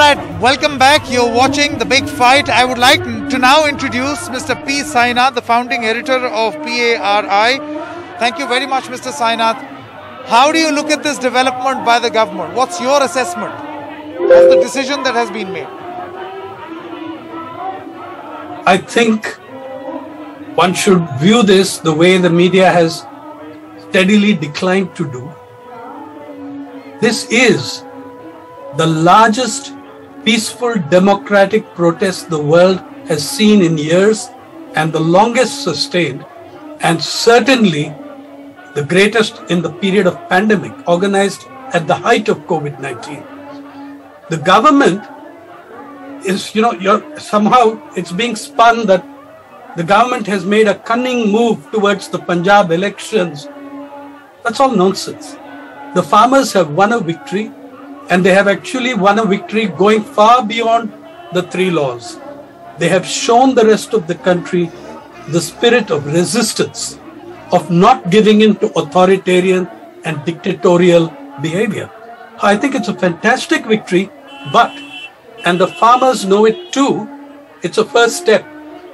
Right, welcome back. You're watching The Big Fight. I would like to now introduce Mr. P. Sainath, the founding editor of PARI. Thank you very much, Mr. Sainath. How do you look at this development by the government? What's your assessment of the decision that has been made? I think one should view this the way the media has steadily declined to do. This is the largest peaceful democratic protest the world has seen in years and the longest sustained and certainly the greatest in the period of pandemic organized at the height of covid-19 the government is you know somehow it's being spun that the government has made a cunning move towards the punjab elections. That's all nonsense. The farmers have won a victory and they have actually won a victory going far beyond the three laws. They have shown the rest of the country the spirit of resistance, of not giving in to authoritarian and dictatorial behavior. I think it's a fantastic victory, but, and the farmers know it too, it's a first step.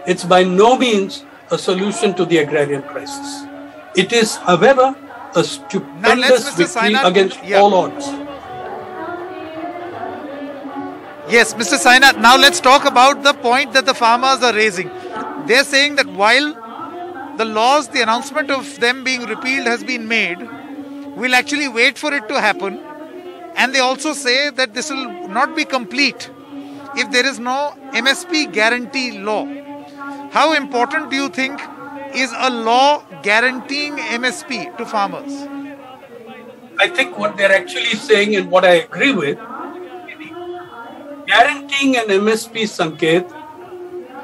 It's by no means a solution to the agrarian crisis. It is, however, a stupendous victory against yeah. all odds. Yes, Mr. Sainath, now let's talk about the point that the farmers are raising. They're saying that while the laws, the announcement of them being repealed has been made, we'll actually wait for it to happen. And they also say that this will not be complete if there is no MSP guarantee law. How important do you think is a law guaranteeing MSP to farmers? I think what they're actually saying and what I agree with guaranteeing an MSP Sanket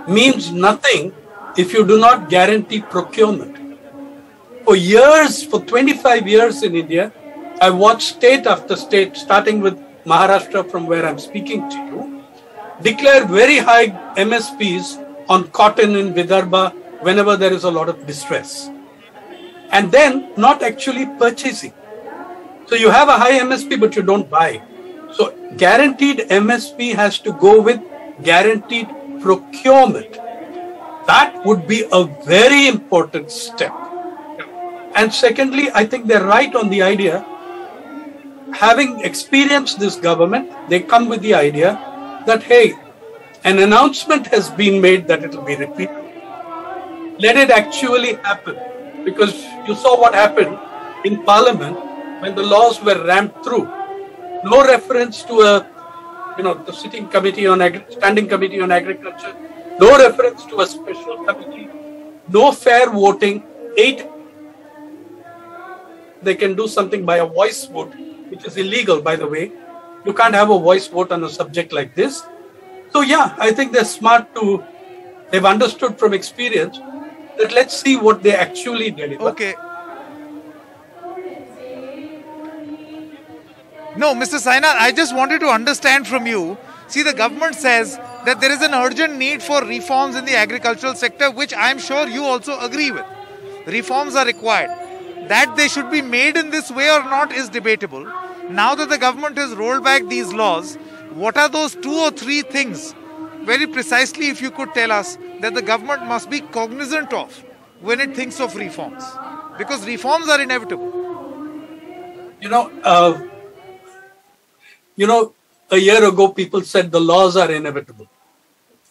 means nothing if you do not guarantee procurement. For years, for 25 years in India, I watched state after state, starting with Maharashtra, from where I'm speaking to you, declare very high MSPs on cotton in Vidarbha whenever there is a lot of distress. And then not actually purchasing. So you have a high MSP, but you don't buy. So guaranteed MSP has to go with guaranteed procurement. That would be a very important step. And secondly, I think they're right on the idea. Having experienced this government, they come with the idea that, hey, an announcement has been made that it will be repeated. Let it actually happen. Because you saw what happened in Parliament when the laws were rammed through no reference to a, you know, the sitting committee on Agri- standing committee on agriculture, no reference to a special committee, no fair voting. Eight, they can do something by a voice vote, which is illegal, by the way. You can't have a voice vote on a subject like this. So yeah, I think they're smart to. They've understood from experience that let's see what they actually deliver. Okay. No, Mr. Sainath, I just wanted to understand from you. See, the government says that there is an urgent need for reforms in the agricultural sector, which I'm sure you also agree with. Reforms are required. That they should be made in this way or not is debatable. Now that the government has rolled back these laws, what are those two or three things, very precisely, if you could tell us, that the government must be cognizant of when it thinks of reforms? Because reforms are inevitable. You know, uh, you know, a year ago, people said the laws are inevitable.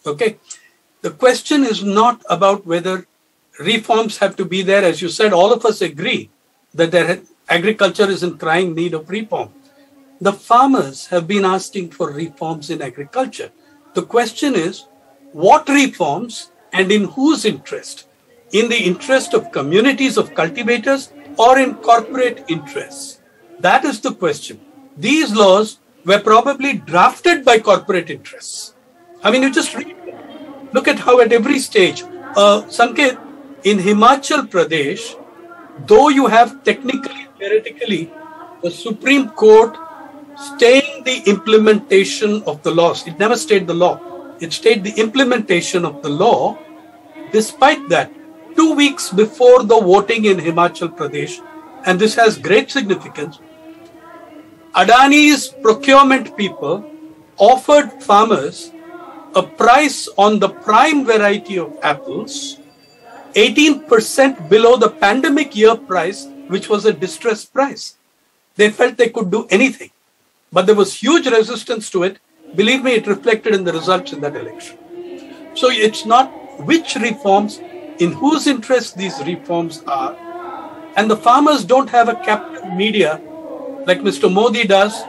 Okay. The question is not about whether reforms have to be there. As you said, all of us agree that agriculture is in crying need of reform. The farmers have been asking for reforms in agriculture. The question is, what reforms and in whose interest? In the interest of communities of cultivators or in corporate interests? That is the question. These laws were probably drafted by corporate interests. I mean, you just read, look at how at every stage, uh, Sanket, in Himachal Pradesh, though you have technically, theoretically, the Supreme Court staying the implementation of the laws, it never stayed the law, it stayed the implementation of the law. Despite that, two weeks before the voting in Himachal Pradesh, and this has great significance, Adani's procurement people offered farmers a price on the prime variety of apples 18% below the pandemic year price, which was a distressed price. They felt they could do anything. But there was huge resistance to it. Believe me, it reflected in the results in that election. So it's not which reforms, in whose interest these reforms are. And the farmers don't have a captive media like Mr. Modi does,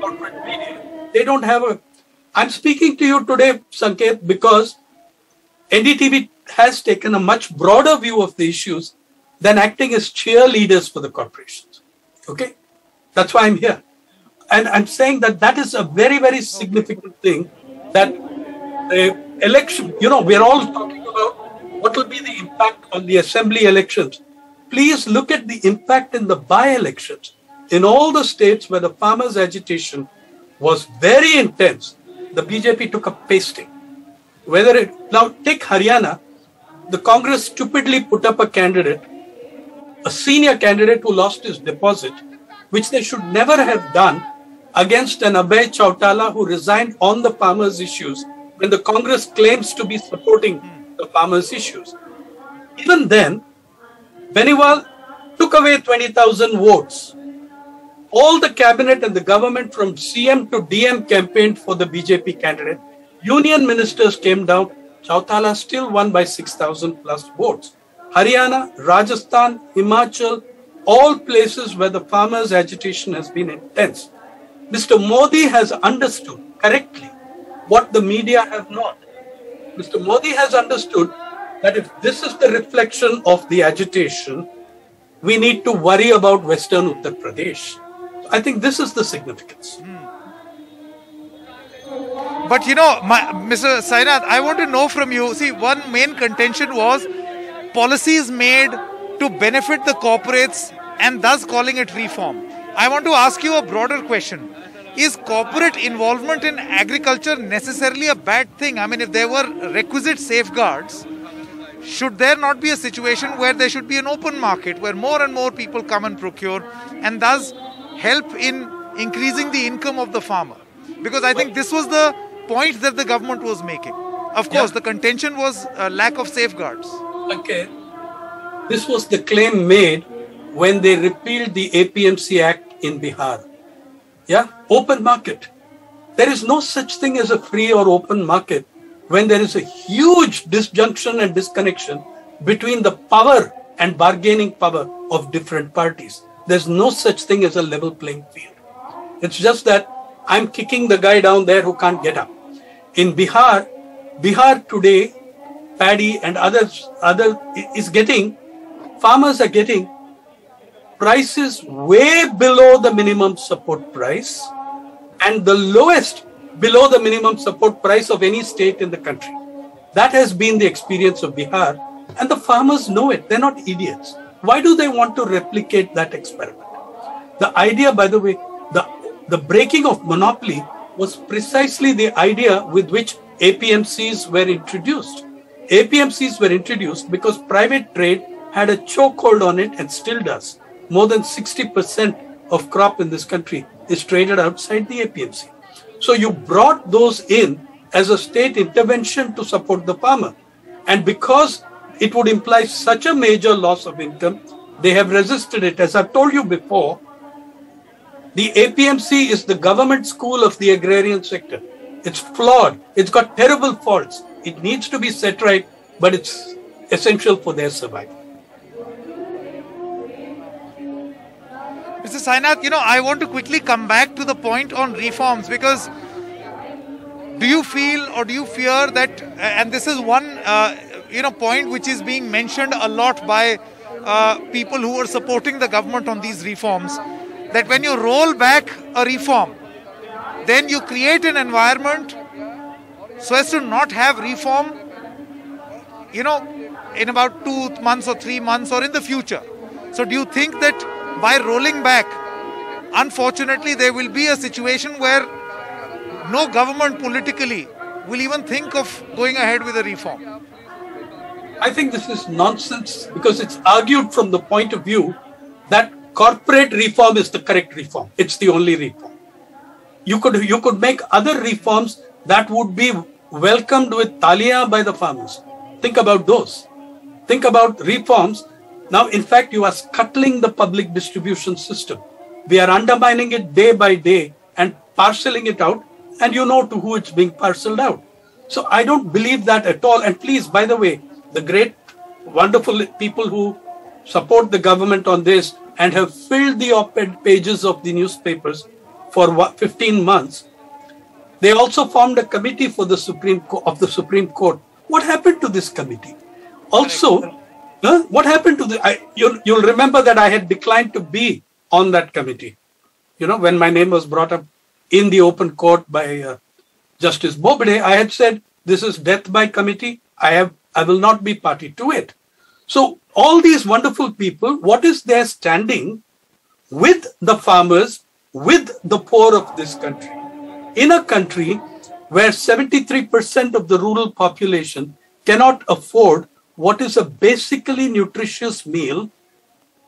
corporate media. They don't have a. I'm speaking to you today, Sanket, because NDTV has taken a much broader view of the issues than acting as cheerleaders for the corporations. Okay? That's why I'm here. And I'm saying that that is a very, very significant thing that the election, you know, we're all talking about what will be the impact on the assembly elections. Please look at the impact in the by elections. In all the states where the farmers' agitation was very intense, the BJP took a pasting. Whether it now take Haryana, the Congress stupidly put up a candidate, a senior candidate who lost his deposit, which they should never have done against an Abhay Chautala who resigned on the farmers' issues when the Congress claims to be supporting the farmers' issues. Even then, Beniwal took away 20,000 votes. All the cabinet and the government from CM to DM campaigned for the BJP candidate. Union ministers came down Chautala still won by 6,000 plus votes. Haryana, Rajasthan, Himachal, all places where the farmers' agitation has been intense. Mr. Modi has understood correctly what the media have not. Mr. Modi has understood that if this is the reflection of the agitation, we need to worry about Western Uttar Pradesh. I think this is the significance. Mm. But you know, my, Mr. Sainath, I want to know from you. See, one main contention was policies made to benefit the corporates and thus calling it reform. I want to ask you a broader question. Is corporate involvement in agriculture necessarily a bad thing? I mean, if there were requisite safeguards, should there not be a situation where there should be an open market where more and more people come and procure and thus help in increasing the income of the farmer? Because I think this was the point that the government was making. Of course, yeah. the contention was a lack of safeguards. Okay. This was the claim made when they repealed the APMC Act in Bihar. Yeah, open market. There is no such thing as a free or open market when there is a huge disjunction and disconnection between the power and bargaining power of different parties. There's no such thing as a level playing field. It's just that I'm kicking the guy down there who can't get up. In Bihar, Bihar today, paddy and others, other is getting, farmers are getting prices way below the minimum support price and the lowest below the minimum support price of any state in the country. That has been the experience of Bihar, and the farmers know it. They're not idiots. Why do they want to replicate that experiment? The idea, by the way, the the breaking of monopoly was precisely the idea with which APMCs were introduced. APMCs were introduced because private trade had a chokehold on it and still does. More than 60% of crop in this country is traded outside the APMC. So you brought those in as a state intervention to support the farmer. And because it would imply such a major loss of income, they have resisted it. As I've told you before, the APMC is the government school of the agrarian sector. It's flawed. It's got terrible faults. It needs to be set right, but it's essential for their survival. Mr. Sainath, you know, I want to quickly come back to the point on reforms because do you feel or do you fear that, and this is one, uh, you know, point which is being mentioned a lot by uh, people who are supporting the government on these reforms, that when you roll back a reform, then you create an environment so as to not have reform, you know, in about two months or three months or in the future. So, do you think that by rolling back, unfortunately, there will be a situation where no government politically will even think of going ahead with a reform? I think this is nonsense because it's argued from the point of view that corporate reform is the correct reform. It's the only reform. you could you could make other reforms that would be welcomed with talia by the farmers. Think about those. Think about reforms. Now, in fact, you are scuttling the public distribution system. We are undermining it day by day and parceling it out, and you know to who it's being parceled out. So I don't believe that at all. And please, by the way, the great, wonderful people who support the government on this and have filled the op-ed pages of the newspapers for 15 months. They also formed a committee for the Supreme Co- of the Supreme Court. What happened to this committee? Also, huh, what happened to the? I, you'll, you'll remember that I had declined to be on that committee. You know, when my name was brought up in the open court by uh, Justice Bobde, I had said this is death by committee. I have I will not be party to it. So all these wonderful people, what is their standing with the farmers, with the poor of this country? In a country where 73% of the rural population cannot afford what is a basically nutritious meal,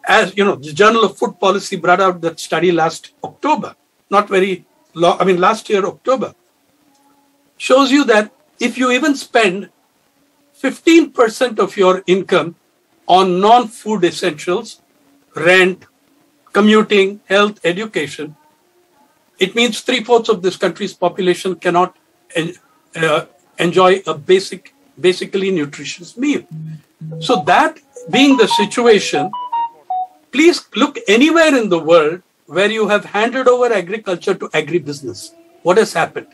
as you know, the Journal of Food Policy brought out that study last October, not very long, I mean, last year, October, shows you that if you even spend 15% of your income on non food essentials, rent, commuting, health, education, it means three fourths of this country's population cannot uh, enjoy a basic, basically nutritious meal. So, that being the situation, please look anywhere in the world where you have handed over agriculture to agribusiness. What has happened?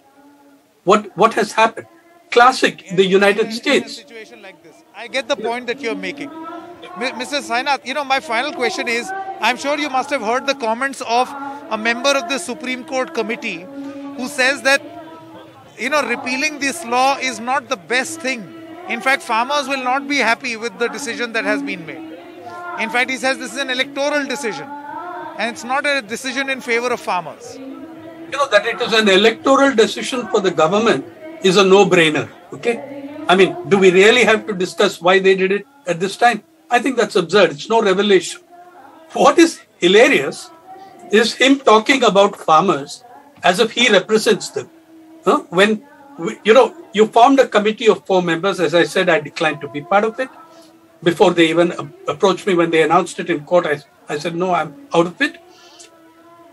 What, what has happened? Classic, in the United in, States. In situation like this, I get the point that you're making. Mr. Sainath, you know, my final question is I'm sure you must have heard the comments of a member of the Supreme Court committee who says that, you know, repealing this law is not the best thing. In fact, farmers will not be happy with the decision that has been made. In fact, he says this is an electoral decision and it's not a decision in favor of farmers. You know, that it is an electoral decision for the government is a no brainer. Okay. I mean, do we really have to discuss why they did it at this time? I think that's absurd. It's no revelation. What is hilarious is him talking about farmers as if he represents them. Huh? When, you know, you formed a committee of four members. As I said, I declined to be part of it. Before they even approached me when they announced it in court, I, I said, no, I'm out of it.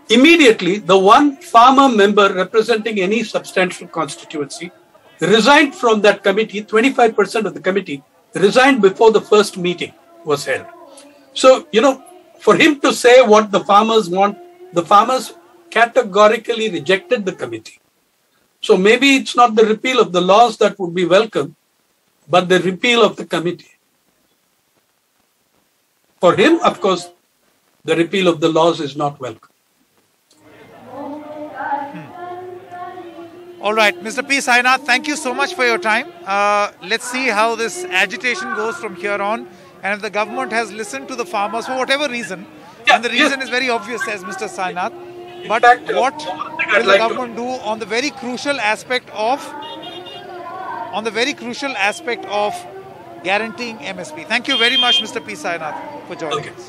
Immediately, the one farmer member representing any substantial constituency resigned from that committee. 25% of the committee resigned before the first meeting was held. So, you know, for him to say what the farmers want, the farmers categorically rejected the committee. So maybe it's not the repeal of the laws that would be welcome, but the repeal of the committee. For him, of course, the repeal of the laws is not welcome. All right, Mr. P. Sainath, thank you so much for your time. Uh, let's see how this agitation goes from here on. And if the government has listened to the farmers for whatever reason, yeah, and the reason yes. is very obvious, says Mr. Sainath. But fact, what will the government to... do on the very crucial aspect of on the very crucial aspect of guaranteeing MSP? Thank you very much, Mr. P. Sainath, for joining okay. us.